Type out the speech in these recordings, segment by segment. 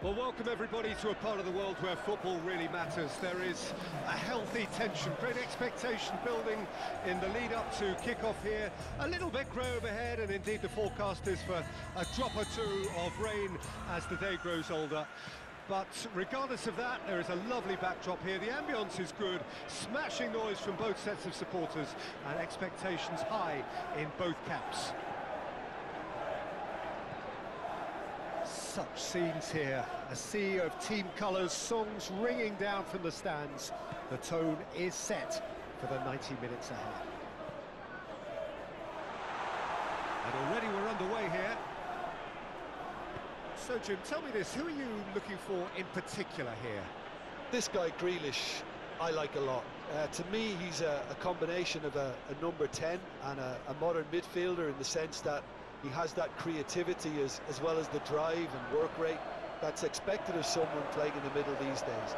Well, welcome everybody to a part of the world where football really matters. There is a healthy tension, great expectation building in the lead up to kick-off here. A little bit grey overhead, and indeed the forecast is for a drop or two of rain as the day grows older. But regardless of that, there is a lovely backdrop here. The ambience is good, smashing noise from both sets of supporters, and expectations high in both camps. Such scenes here, a sea of team colours, songs ringing down from the stands. The tone is set for the 90 minutes ahead. And already we're underway here. So Jim, tell me this, who are you looking for in particular here? This guy, Grealish, I like a lot. Uh, to me, he's a, a combination of a, a, number 10 and a, a modern midfielder in the sense that he has that creativity as, as well as the drive and work rate that's expected of someone playing in the middle these days.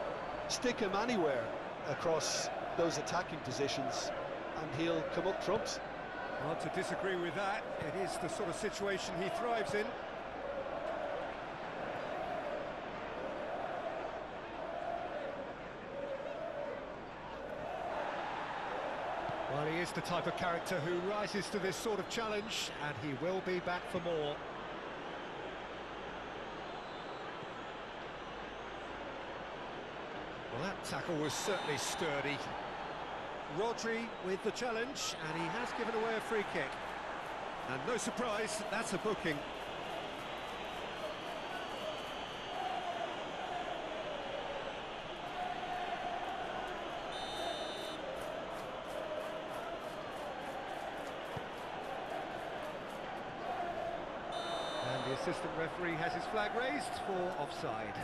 Stick him anywhere across those attacking positions and he'll come up trumps. Hard to disagree with that. It is the sort of situation he thrives in. Well, he is the type of character who rises to this sort of challenge, and he will be back for more. Well, that tackle was certainly sturdy. Rodri with the challenge, and he has given away a free kick. And no surprise, that's a booking. And the assistant referee has his flag raised for offside.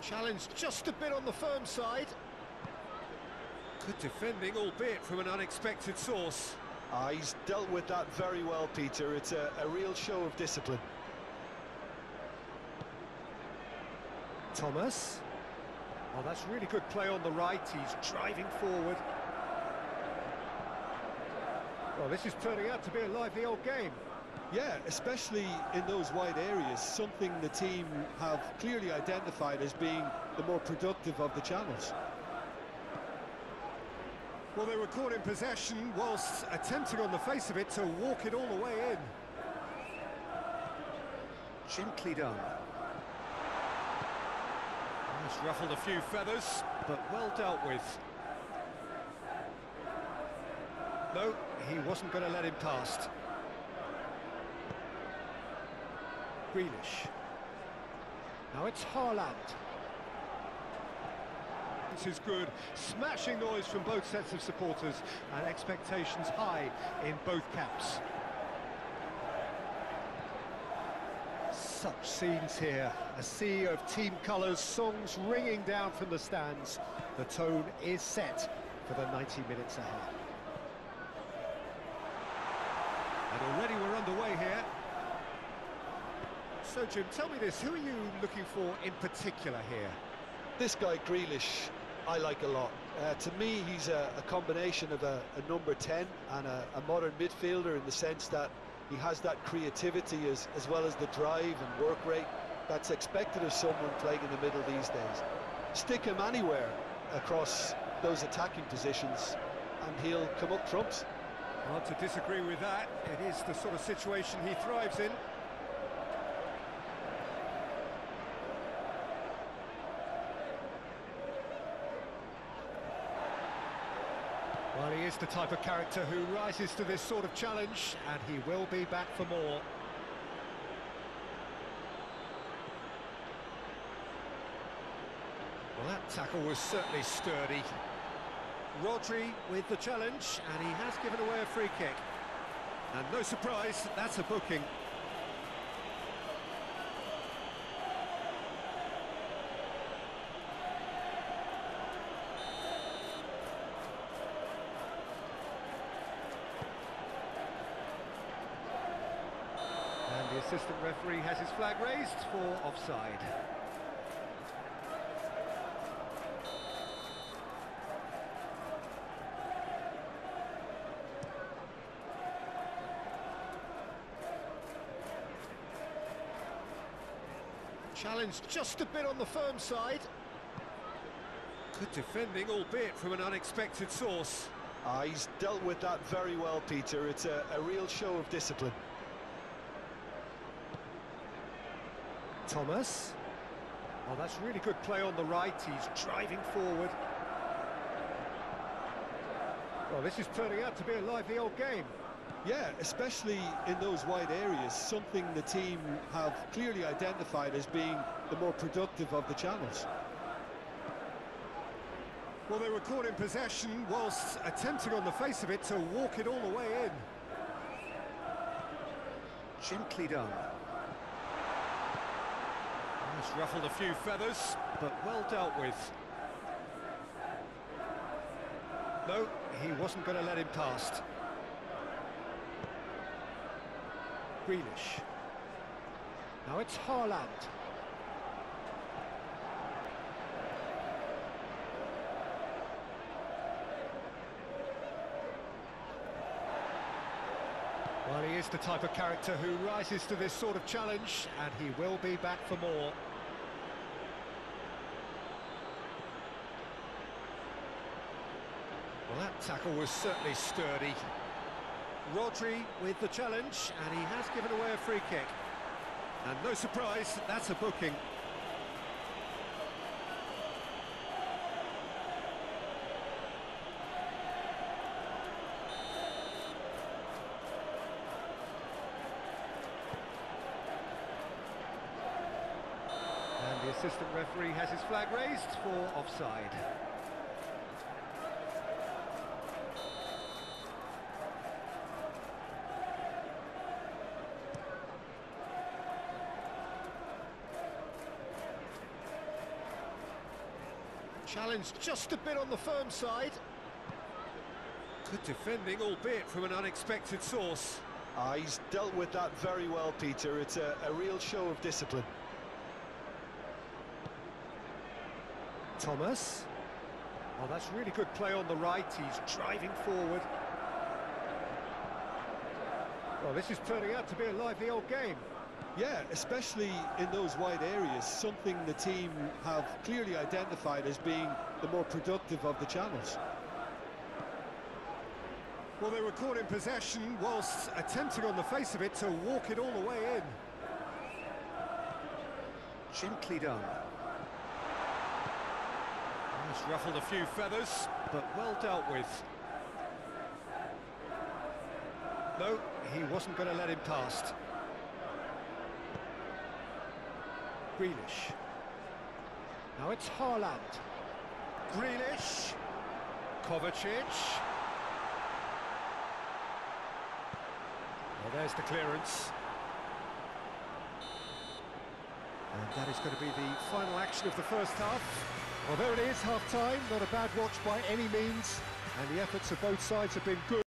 Challenged just a bit on the firm side. Good defending, albeit from an unexpected source. Ah, he's dealt with that very well, Peter. It's a, a real show of discipline. Thomas. Oh, that's really good play on the right. He's driving forward. Well, this is turning out to be a lively old game. Yeah, especially in those wide areas, something the team have clearly identified as being the more productive of the channels. Well, they were caught in possession whilst attempting on the face of it to walk it all the way in. Gently done. Ruffled a few feathers, but well dealt with. No, he wasn't going to let him past. Grealish. Now it's Haaland. This is good. Smashing noise from both sets of supporters and expectations high in both camps. Such scenes here. A sea of team colours, songs ringing down from the stands. The tone is set for the 90 minutes ahead. And already we're underway here. So, Jim, tell me this, who are you looking for in particular here? This guy, Grealish, I like a lot. Uh, to me, he's a, a combination of a, a, number 10 and a, a, modern midfielder in the sense that he has that creativity as, as well as the drive and work rate that's expected of someone playing in the middle these days. Stick him anywhere across those attacking positions and he'll come up trumps. Hard to disagree with that. It is the sort of situation he thrives in. Well, he is the type of character who rises to this sort of challenge, and he will be back for more. Well, that tackle was certainly sturdy. Rodri with the challenge, and he has given away a free kick. And no surprise, that's a booking. The assistant referee has his flag raised for offside. Challenge just a bit on the firm side. Good defending, albeit from an unexpected source. Ah, he's dealt with that very well, Peter. It's a, a real show of discipline. Thomas. Oh, that's really good play on the right. He's driving forward. Well, this is turning out to be a lively old game. Yeah, especially in those wide areas, something the team have clearly identified as being the more productive of the channels. Well, they were caught in possession whilst attempting on the face of it to walk it all the way in. Gently done. Ruffled a few feathers, but well dealt with. No, he wasn't going to let him past. Grealish. Now it's Haaland. Well, he is the type of character who rises to this sort of challenge, and he will be back for more. Well, that tackle was certainly sturdy. Rodri with the challenge, and he has given away a free kick. And no surprise, that's a booking. And the assistant referee has his flag raised for offside. Challenged just a bit on the firm side. Good defending, albeit from an unexpected source. Ah, he's dealt with that very well, Peter. It's a, a real show of discipline. Thomas. Oh, that's really good play on the right. He's driving forward. Well, this is turning out to be a lively old game. Yeah, especially in those wide areas, something the team have clearly identified as being the more productive of the channels. Well, they were caught in possession whilst attempting on the face of it to walk it all the way in. Gently done. It's ruffled a few feathers, but well dealt with. No, he wasn't going to let him past. Grealish. Now it's Haaland. Grealish. Kovacic. Well, there's the clearance. And that is going to be the final action of the first half. Well, there it is, half-time. Not a bad watch by any means. And the efforts of both sides have been good.